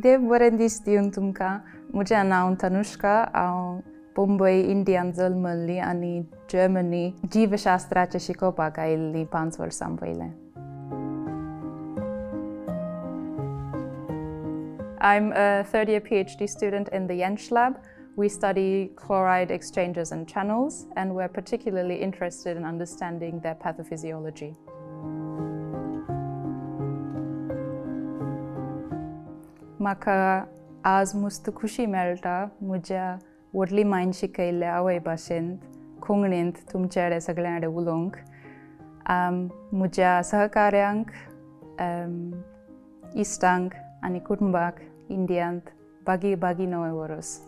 Dev warendish diun tumka mujhe naam Tanushka au Bombay Indian zalmalli ani Germany jivashastra shikopaka illi 5 varsham paile. I'm a third year PhD student in the Jentsch lab. We study chloride exchangers and channels, and we're particularly interested in understanding their pathophysiology. म्हाका आज मस्त खुशी मेळटा म्हज्या व्हडली मायन शिकयल्ल्या आवय भाशेंत कोंकणींत तुमचे कडेन सगळ्यां कडेन उलोवंक म्हज्या सहकार्यांक इश्टांक आनी कुटुंबाक इंडियांत बागी बागी नवे वरस